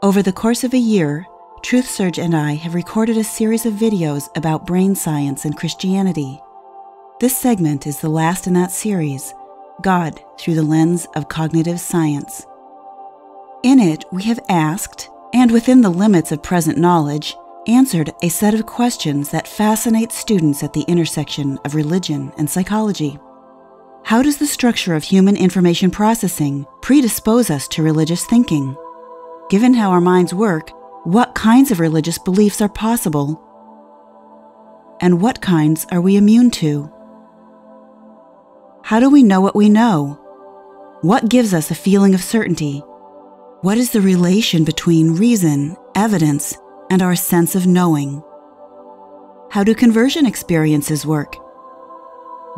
Over the course of a year, Truth Surge and I have recorded a series of videos about brain science and Christianity. This segment is the last in that series God through the lens of cognitive science. In it, we have asked, and within the limits of present knowledge, answered a set of questions that fascinate students at the intersection of religion and psychology. How does the structure of human information processing predispose us to religious thinking? Given how our minds work, what kinds of religious beliefs are possible? And what kinds are we immune to? How do we know what we know? What gives us a feeling of certainty? What is the relation between reason, evidence, and our sense of knowing? How do conversion experiences work?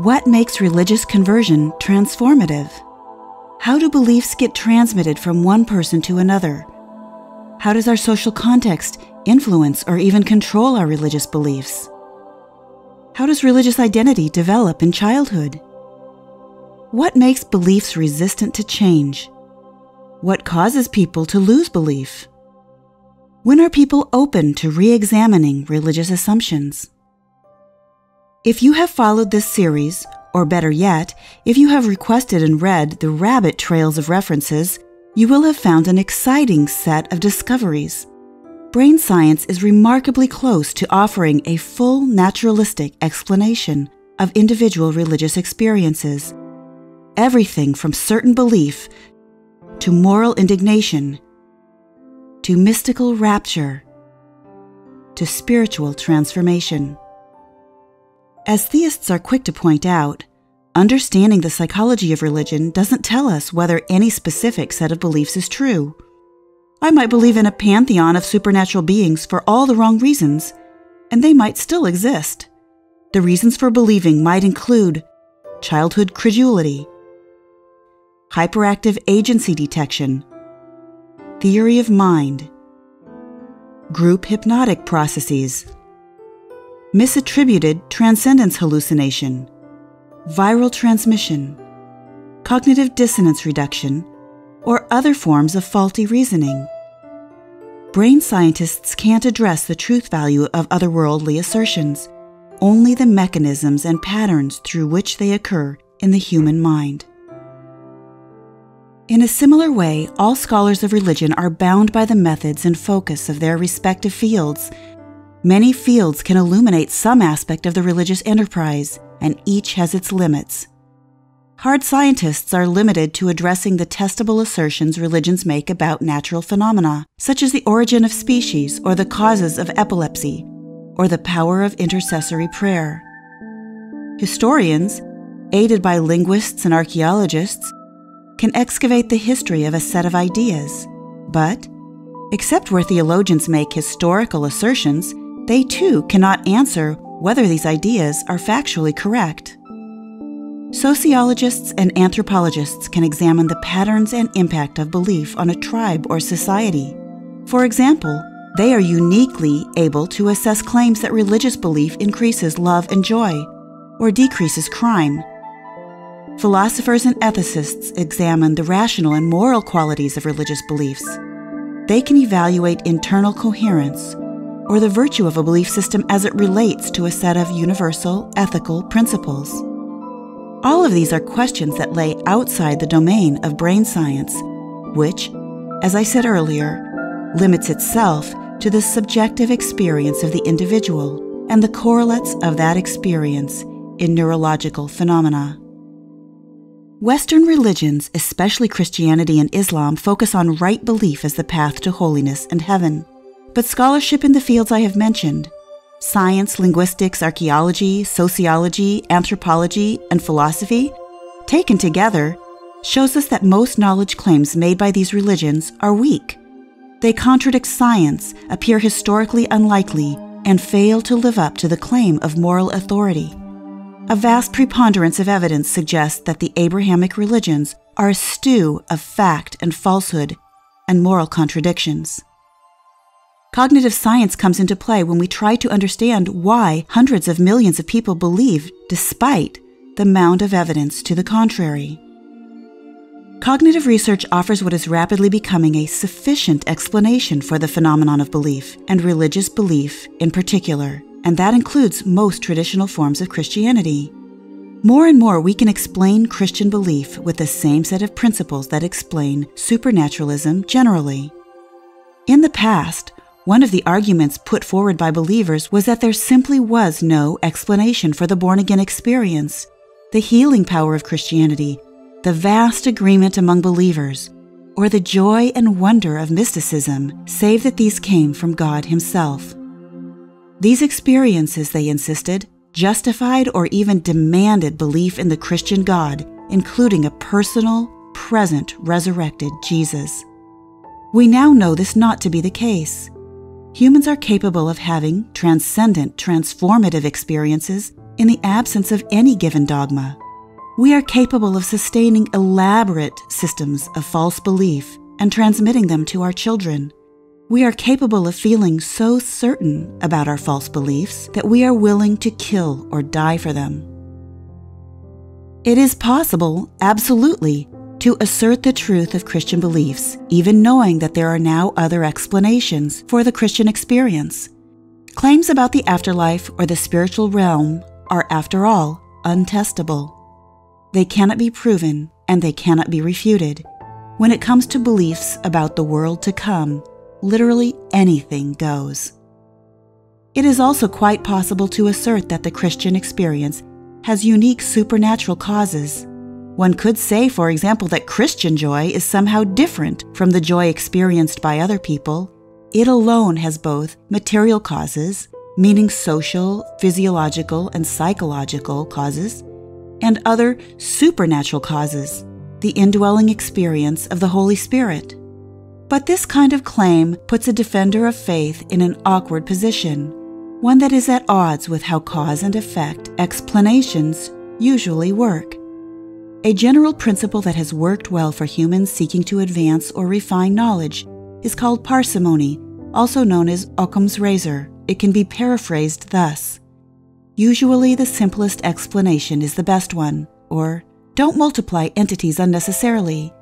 What makes religious conversion transformative? How do beliefs get transmitted from one person to another? How does our social context influence or even control our religious beliefs? How does religious identity develop in childhood? What makes beliefs resistant to change? What causes people to lose belief? When are people open to re examining religious assumptions? If you have followed this series, or better yet, if you have requested and read the rabbit trails of references, you will have found an exciting set of discoveries. Brain science is remarkably close to offering a full naturalistic explanation of individual religious experiences. Everything from certain belief to moral indignation to mystical rapture to spiritual transformation. As theists are quick to point out, Understanding the psychology of religion doesn't tell us whether any specific set of beliefs is true. I might believe in a pantheon of supernatural beings for all the wrong reasons, and they might still exist. The reasons for believing might include childhood credulity, hyperactive agency detection, theory of mind, group hypnotic processes, misattributed transcendence hallucination viral transmission, cognitive dissonance reduction, or other forms of faulty reasoning. Brain scientists can't address the truth value of otherworldly assertions, only the mechanisms and patterns through which they occur in the human mind. In a similar way, all scholars of religion are bound by the methods and focus of their respective fields. Many fields can illuminate some aspect of the religious enterprise, and each has its limits. Hard scientists are limited to addressing the testable assertions religions make about natural phenomena, such as the origin of species or the causes of epilepsy, or the power of intercessory prayer. Historians, aided by linguists and archaeologists, can excavate the history of a set of ideas, but, except where theologians make historical assertions, they too cannot answer whether these ideas are factually correct. Sociologists and anthropologists can examine the patterns and impact of belief on a tribe or society. For example, they are uniquely able to assess claims that religious belief increases love and joy or decreases crime. Philosophers and ethicists examine the rational and moral qualities of religious beliefs. They can evaluate internal coherence or the virtue of a belief system as it relates to a set of universal ethical principles. All of these are questions that lay outside the domain of brain science, which, as I said earlier, limits itself to the subjective experience of the individual and the correlates of that experience in neurological phenomena. Western religions, especially Christianity and Islam, focus on right belief as the path to holiness and heaven. But scholarship in the fields I have mentioned science, linguistics, archaeology, sociology, anthropology, and philosophy taken together shows us that most knowledge claims made by these religions are weak. They contradict science, appear historically unlikely, and fail to live up to the claim of moral authority. A vast preponderance of evidence suggests that the Abrahamic religions are a stew of fact and falsehood and moral contradictions. Cognitive science comes into play when we try to understand why hundreds of millions of people believe despite the mound of evidence to the contrary. Cognitive research offers what is rapidly becoming a sufficient explanation for the phenomenon of belief, and religious belief in particular, and that includes most traditional forms of Christianity. More and more, we can explain Christian belief with the same set of principles that explain supernaturalism generally. In the past, one of the arguments put forward by believers was that there simply was no explanation for the born again experience, the healing power of Christianity, the vast agreement among believers, or the joy and wonder of mysticism, save that these came from God Himself. These experiences, they insisted, justified or even demanded belief in the Christian God, including a personal, present, resurrected Jesus. We now know this not to be the case. Humans are capable of having transcendent, transformative experiences in the absence of any given dogma. We are capable of sustaining elaborate systems of false belief and transmitting them to our children. We are capable of feeling so certain about our false beliefs that we are willing to kill or die for them. It is possible, absolutely, to assert the truth of Christian beliefs, even knowing that there are now other explanations for the Christian experience. Claims about the afterlife or the spiritual realm are, after all, untestable. They cannot be proven and they cannot be refuted. When it comes to beliefs about the world to come, literally anything goes. It is also quite possible to assert that the Christian experience has unique supernatural causes one could say, for example, that Christian joy is somehow different from the joy experienced by other people. It alone has both material causes, meaning social, physiological, and psychological causes, and other supernatural causes, the indwelling experience of the Holy Spirit. But this kind of claim puts a defender of faith in an awkward position, one that is at odds with how cause and effect explanations usually work. A general principle that has worked well for humans seeking to advance or refine knowledge is called parsimony, also known as Occam's razor. It can be paraphrased thus Usually, the simplest explanation is the best one, or don't multiply entities unnecessarily.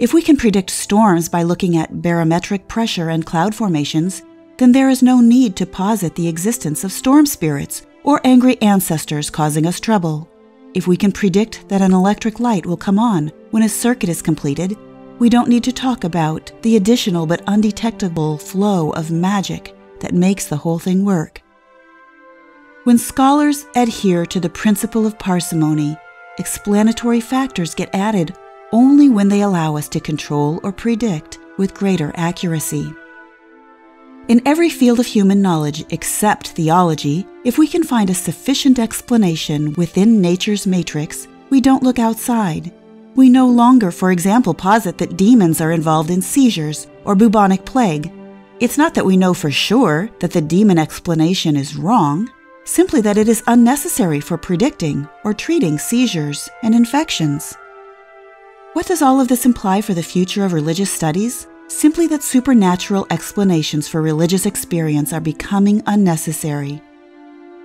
If we can predict storms by looking at barometric pressure and cloud formations, then there is no need to posit the existence of storm spirits or angry ancestors causing us trouble. If we can predict that an electric light will come on when a circuit is completed, we don't need to talk about the additional but undetectable flow of magic that makes the whole thing work. When scholars adhere to the principle of parsimony, explanatory factors get added only when they allow us to control or predict with greater accuracy. In every field of human knowledge except theology, if we can find a sufficient explanation within nature's matrix, we don't look outside. We no longer, for example, posit that demons are involved in seizures or bubonic plague. It's not that we know for sure that the demon explanation is wrong, simply that it is unnecessary for predicting or treating seizures and infections. What does all of this imply for the future of religious studies? simply that supernatural explanations for religious experience are becoming unnecessary.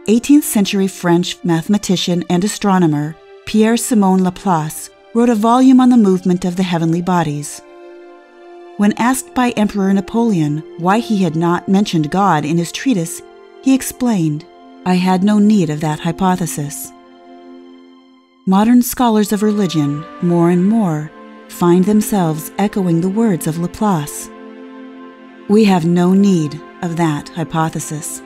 18th century French mathematician and astronomer Pierre Simon Laplace wrote a volume on the movement of the heavenly bodies. When asked by Emperor Napoleon why he had not mentioned God in his treatise, he explained, I had no need of that hypothesis. Modern scholars of religion, more and more, find themselves echoing the words of Laplace. We have no need of that hypothesis.